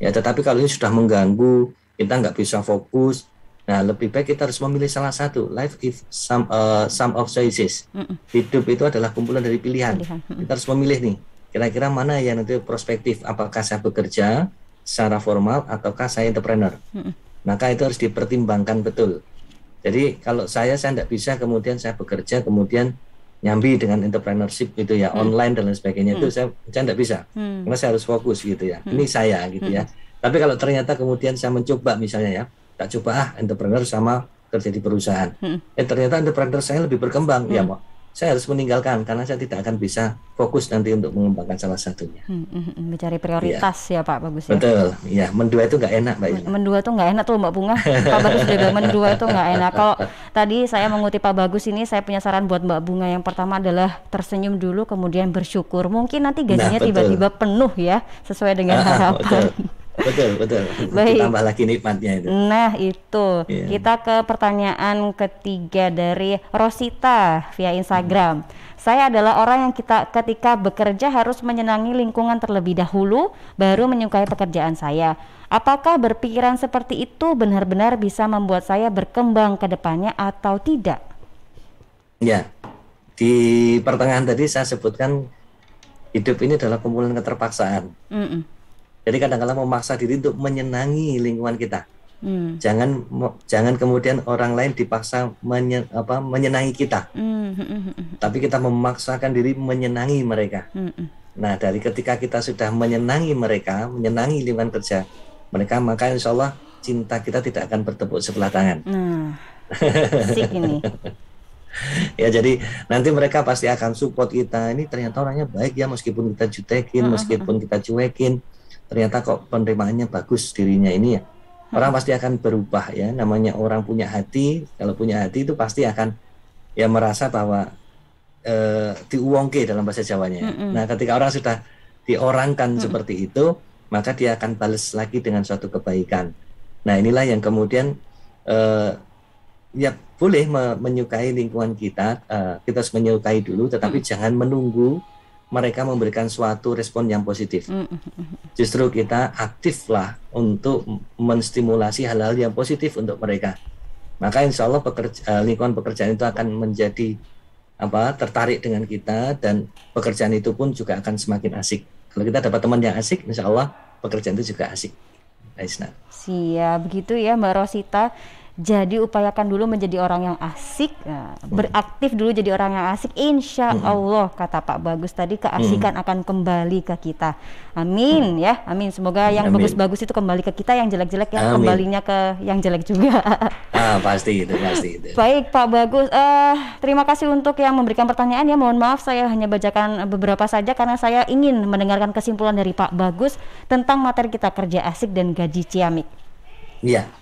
S2: Ya, tetapi kalau ini sudah mengganggu, kita nggak bisa fokus, Nah, lebih baik kita harus memilih salah satu. Life is some uh, some of choices. Mm -mm. Hidup itu adalah kumpulan dari pilihan. pilihan. Mm -mm. Kita harus memilih nih. Kira-kira mana yang nanti prospektif? Apakah saya bekerja secara formal ataukah saya entrepreneur? Mm -mm. Maka itu harus dipertimbangkan betul. Jadi kalau saya saya tidak bisa kemudian saya bekerja kemudian nyambi dengan entrepreneurship gitu ya mm. online dan lain sebagainya mm. itu saya saya tidak bisa mm. karena saya harus fokus gitu ya. Mm. Ini saya gitu ya. Tapi kalau ternyata kemudian saya mencoba misalnya ya tak coba ah entrepreneur sama kerja di perusahaan. Hmm. Eh ternyata entrepreneur saya lebih berkembang. Ya, hmm. Ya mau saya harus meninggalkan karena saya tidak akan bisa fokus nanti untuk mengembangkan salah satunya. Hmm,
S1: hmm, hmm. mencari prioritas ya. ya Pak bagus
S2: ya. Betul, ya mendua itu nggak enak Mbak.
S1: Mendua itu nggak enak tuh Mbak Bunga. Pak Bagus sudah bilang mendua itu nggak enak. Kalau tadi saya mengutip Pak Bagus ini, saya punya saran buat Mbak Bunga yang pertama adalah tersenyum dulu, kemudian bersyukur. Mungkin nanti gajinya nah, tiba-tiba penuh ya, sesuai dengan harapan.
S2: betul betul Baik. tambah lagi nikmatnya itu
S1: nah itu yeah. kita ke pertanyaan ketiga dari Rosita via Instagram hmm. Saya adalah orang yang kita ketika bekerja harus menyenangi lingkungan terlebih dahulu baru menyukai pekerjaan saya. Apakah berpikiran seperti itu benar-benar bisa membuat saya berkembang ke depannya atau tidak?
S2: Ya. Di pertengahan tadi saya sebutkan hidup ini adalah kumpulan keterpaksaan. Mm -mm jadi kadang-kadang memaksa diri untuk menyenangi lingkungan kita. Hmm. Jangan jangan kemudian orang lain dipaksa menye, apa, menyenangi kita. Hmm, hmm, hmm, hmm. Tapi kita memaksakan diri menyenangi mereka. Hmm. Nah dari ketika kita sudah menyenangi mereka, menyenangi lingkungan kerja mereka, maka insya Allah cinta kita tidak akan bertepuk sebelah tangan. Nah, ini. ya jadi nanti mereka pasti akan support kita. Ini ternyata orangnya baik ya meskipun kita jutekin, meskipun kita cuekin ternyata kok penerimaannya bagus dirinya ini ya orang pasti akan berubah ya namanya orang punya hati kalau punya hati itu pasti akan ya merasa bahwa e, diuongke dalam bahasa Jawanya mm -hmm. nah ketika orang sudah diorangkan mm -hmm. seperti itu maka dia akan balas lagi dengan suatu kebaikan nah inilah yang kemudian e, ya boleh me menyukai lingkungan kita uh, kita harus menyukai dulu tetapi mm -hmm. jangan menunggu mereka memberikan suatu respon yang positif. Mm, mm, mm, Justru kita aktiflah untuk menstimulasi hal-hal yang positif untuk mereka. Maka insya Allah pekerja, eh, lingkungan pekerjaan itu akan menjadi apa tertarik dengan kita dan pekerjaan itu pun juga akan semakin asik. Kalau kita dapat teman yang asik, insya Allah pekerjaan itu juga asik.
S1: Aisna. Siap, begitu ya Mbak Rosita. Jadi upayakan dulu menjadi orang yang asik, nah, beraktif dulu jadi orang yang asik. Insya Allah kata Pak Bagus tadi keasikan akan kembali ke kita. Amin ya, amin. Semoga yang bagus-bagus itu kembali ke kita, yang jelek-jelek ya kembalinya ke yang jelek juga.
S2: ah pasti itu, pasti itu.
S1: Baik Pak Bagus, uh, terima kasih untuk yang memberikan pertanyaan ya. Mohon maaf saya hanya bacakan beberapa saja karena saya ingin mendengarkan kesimpulan dari Pak Bagus tentang materi kita kerja asik dan gaji ciamik.
S2: Iya.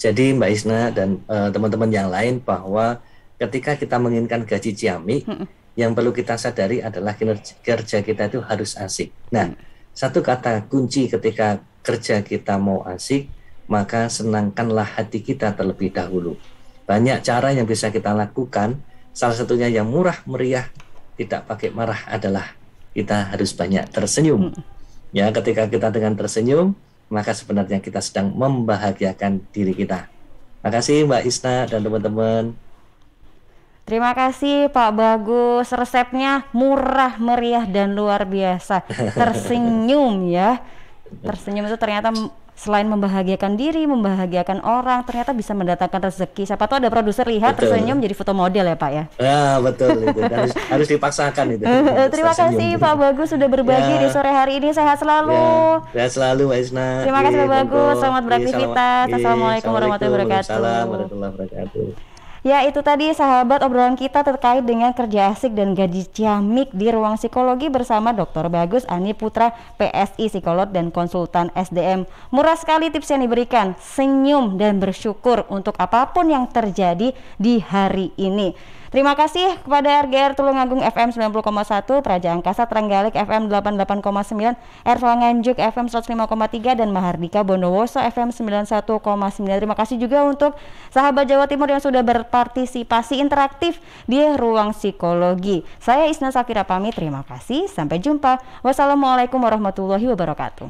S2: Jadi Mbak Isna dan uh, teman-teman yang lain bahwa ketika kita menginginkan gaji ciamik, hmm. yang perlu kita sadari adalah kinerja kerja kita itu harus asik. Nah, hmm. satu kata kunci ketika kerja kita mau asik, maka senangkanlah hati kita terlebih dahulu. Banyak cara yang bisa kita lakukan. Salah satunya yang murah meriah, tidak pakai marah adalah kita harus banyak tersenyum. Hmm. Ya, ketika kita dengan tersenyum, maka sebenarnya kita sedang membahagiakan diri kita. Terima kasih Mbak Isna dan teman-teman.
S1: Terima kasih Pak Bagus. Resepnya murah, meriah dan luar biasa. Tersenyum ya. Tersenyum itu ternyata selain membahagiakan diri, membahagiakan orang, ternyata bisa mendatangkan rezeki. Siapa tahu ada produser lihat betul. tersenyum jadi foto model ya Pak ya.
S2: Ya betul itu harus, harus dipaksakan itu.
S1: Uh, terima kasih Pak Bagus sudah berbagi ya. di sore hari ini. Sehat selalu.
S2: Ya, sehat selalu Isna.
S1: Terima kasih Pak Bagus. Selamat beraktivitas. Assalamualaikum warahmatullahi wabarakatuh.
S2: Assalamualaikum warahmatullahi wabarakatuh.
S1: Ya itu tadi sahabat obrolan kita terkait dengan kerja asik dan gaji ciamik di ruang psikologi bersama Dr. Bagus Ani Putra PSI psikolog dan konsultan SDM. Murah sekali tips yang diberikan, senyum dan bersyukur untuk apa pun yang terjadi di hari ini. Terima kasih kepada RGR Tulungagung FM 90,1, Praja Angkasa Trenggalek FM 88,9, Erva Nganjuk FM 105,3 dan Mahardika Bondowoso FM 91,9. Terima kasih juga untuk sahabat Jawa Timur yang sudah berpartisipasi interaktif di ruang psikologi. Saya Isna Safira pamit, terima kasih. Sampai jumpa. Wassalamualaikum warahmatullahi wabarakatuh.